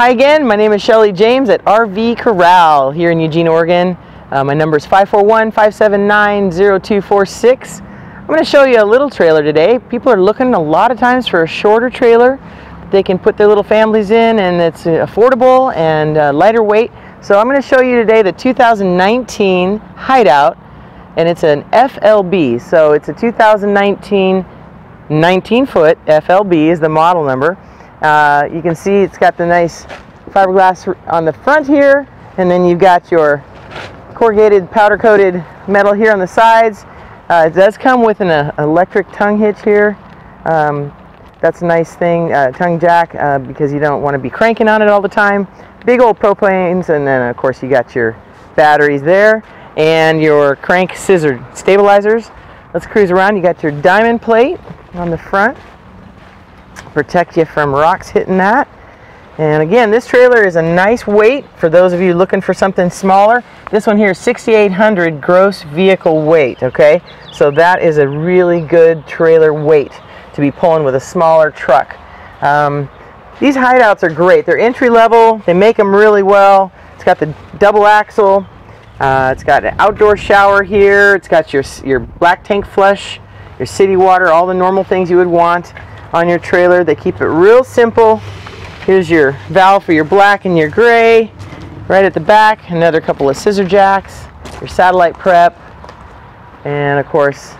Hi again, my name is Shelly James at RV Corral here in Eugene, Oregon. Uh, my number is 541-579-0246. I'm going to show you a little trailer today. People are looking a lot of times for a shorter trailer that they can put their little families in and it's affordable and uh, lighter weight. So I'm going to show you today the 2019 Hideout and it's an FLB. So it's a 2019 19 foot FLB is the model number. Uh, you can see it's got the nice fiberglass on the front here and then you've got your corrugated powder coated metal here on the sides. Uh, it does come with an uh, electric tongue hitch here. Um, that's a nice thing, uh, tongue jack, uh, because you don't want to be cranking on it all the time. Big old propanes and then of course you got your batteries there and your crank scissor stabilizers. Let's cruise around. You got your diamond plate on the front protect you from rocks hitting that. And again, this trailer is a nice weight for those of you looking for something smaller. This one here is 6,800 gross vehicle weight, okay? So that is a really good trailer weight to be pulling with a smaller truck. Um, these hideouts are great. They're entry level. They make them really well. It's got the double axle. Uh, it's got an outdoor shower here. It's got your, your black tank flush, your city water, all the normal things you would want on your trailer. They keep it real simple. Here's your valve for your black and your gray. Right at the back, another couple of scissor jacks, your satellite prep, and of course,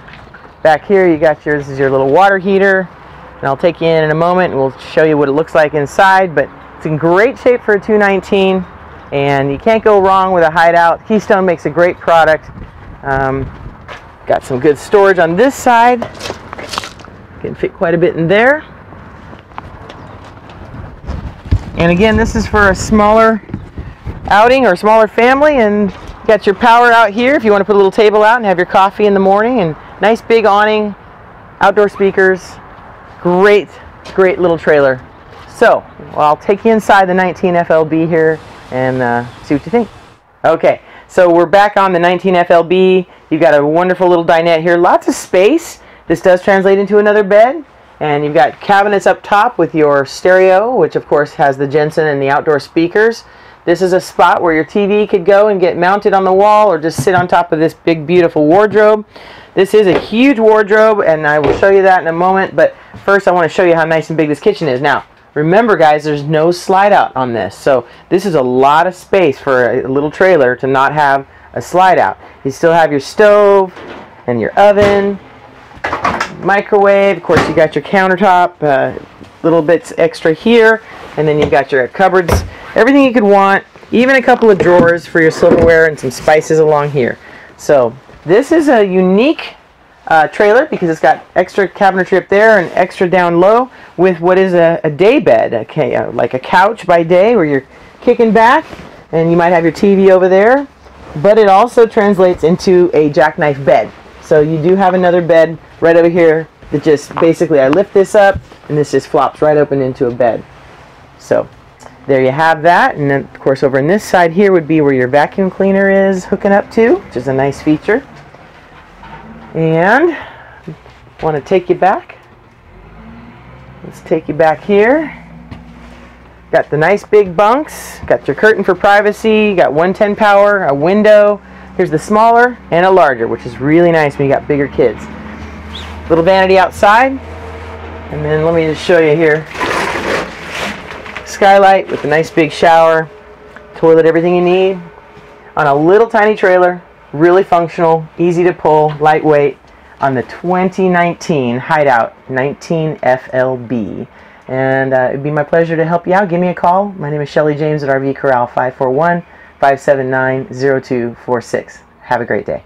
back here you got your, this is your little water heater. And I'll take you in in a moment and we'll show you what it looks like inside, but it's in great shape for a 219 and you can't go wrong with a hideout. Keystone makes a great product. Um, got some good storage on this side. Can fit quite a bit in there. And again, this is for a smaller outing or smaller family and got your power out here if you want to put a little table out and have your coffee in the morning and nice big awning, outdoor speakers, great, great little trailer. So, well, I'll take you inside the 19 FLB here and uh, see what you think. Okay, so we're back on the 19 FLB. You've got a wonderful little dinette here, lots of space. This does translate into another bed. And you've got cabinets up top with your stereo, which of course has the Jensen and the outdoor speakers. This is a spot where your TV could go and get mounted on the wall or just sit on top of this big beautiful wardrobe. This is a huge wardrobe and I will show you that in a moment, but first I want to show you how nice and big this kitchen is. Now, remember guys, there's no slide out on this, so this is a lot of space for a little trailer to not have a slide out. You still have your stove and your oven microwave. Of course, you got your countertop, uh, little bits extra here, and then you've got your cupboards, everything you could want, even a couple of drawers for your silverware and some spices along here. So this is a unique uh, trailer because it's got extra cabinetry up there and extra down low with what is a, a day bed, okay, uh, like a couch by day where you're kicking back and you might have your TV over there, but it also translates into a jackknife bed. So you do have another bed right over here that just basically I lift this up and this just flops right open into a bed. So there you have that. And then of course over on this side here would be where your vacuum cleaner is hooking up to, which is a nice feature. And want to take you back. Let's take you back here. Got the nice big bunks, got your curtain for privacy, got 110 power, a window, Here's the smaller and a larger, which is really nice when you got bigger kids. Little vanity outside. And then let me just show you here. Skylight with a nice big shower, toilet, everything you need. On a little tiny trailer, really functional, easy to pull, lightweight, on the 2019 Hideout 19 FLB. And uh, it'd be my pleasure to help you out. Give me a call. My name is Shelly James at RV Corral 541 579 0246. Have a great day.